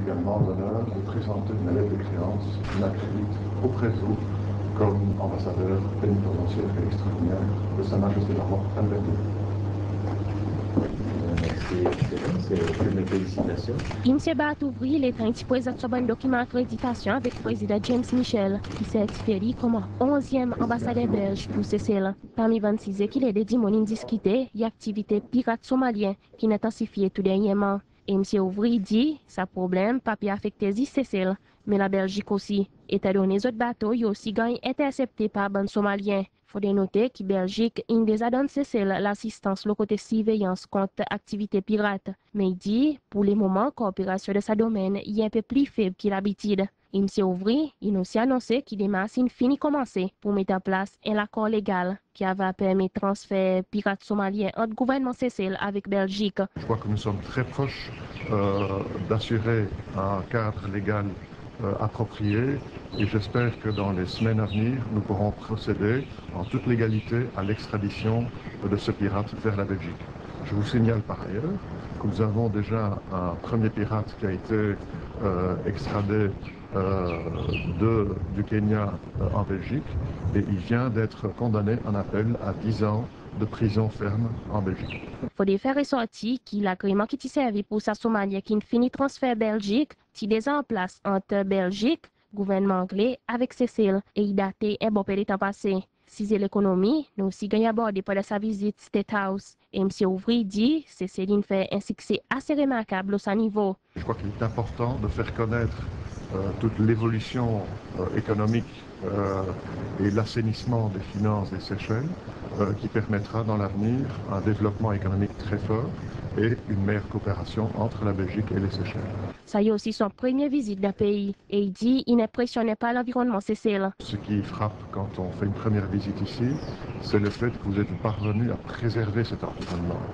également l'honneur de présenter une lettre de créance inacrédite au président comme ambassadeur pénitentiaire et extraordinaire de Sa Majesté la Roi Albert IMSE bat ouvri le 30 présente sur un document accréditation avec le président James Michel, qui certifie comme 11e ambassadeur belge pour CCL. Parmi 26 qui est dédié mon y a activité pirate somalien qui n'est intensifiée tout dernièrement. Et M. Ouvri dit, sa problème, pas pu affecter CCL, mais la Belgique aussi. État donné, les autres bateaux, y aussi gagnent interceptés par ban somalien. Faut noter que Belgique a déjà donné l'assistance le côté surveillance contre activité pirate. Mais il dit, pour le moment, coopération de ce domaine est un peu plus faible qu'il l'habitude. Il s'est ouvert, il a aussi annoncé qu'il des machines fini commencer pour mettre en place un accord légal qui va permettre le transfert pirate somalien entre gouvernement Cécile avec Belgique. Je crois que nous sommes très proches euh, d'assurer un cadre légal euh, approprié et j'espère que dans les semaines à venir, nous pourrons procéder en toute légalité à l'extradition de ce pirate vers la Belgique. Je vous signale par ailleurs que nous avons déjà un premier pirate qui a été euh, extradé euh, de, du Kenya en Belgique et il vient d'être condamné en appel à 10 ans de prison ferme en Belgique. Faut faire ressortir que l'agrément qui servi pour sa Somalie qui finit transfert Belgique, qui est en place entre Belgique, gouvernement anglais, avec Cécile et il daté un bon temps passé. Si c'est l'économie, nous aussi gagnons abordé pendant sa visite State House. Et M. Ouvry dit que Céline fait un succès assez remarquable au sa niveau. Je crois qu'il est important de faire connaître euh, toute l'évolution euh, économique euh, et l'assainissement des finances des Seychelles qui permettra dans l'avenir un développement économique très fort et une meilleure coopération entre la Belgique et les Seychelles. Ça y est aussi son première visite d'un pays et il dit qu'il n'impressionnait pas l'environnement Seychelles. Ce qui frappe quand on fait une première visite ici, c'est le fait que vous êtes parvenu à préserver cet environnement.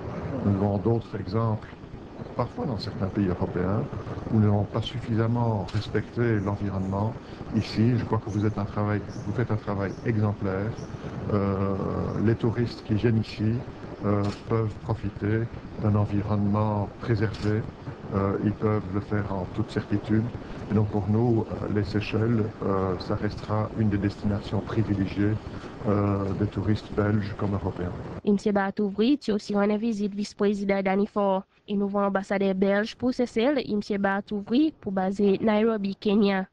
Nous avons d'autres exemples parfois dans certains pays européens, où nous n'avons pas suffisamment respecté l'environnement. Ici, je crois que vous, êtes un travail, vous faites un travail exemplaire. Euh, les touristes qui viennent ici euh, peuvent profiter d'un environnement préservé. Euh, ils peuvent le faire en toute certitude. Et donc pour nous, les Seychelles, ça restera une des destinations privilégiées des touristes belges comme européens. M. Batouvri, tu aussi rendu visite vice-président d'Anifor et nouveau ambassadeur belge pour Cécile, M. Batouvri, pour baser Nairobi, Kenya.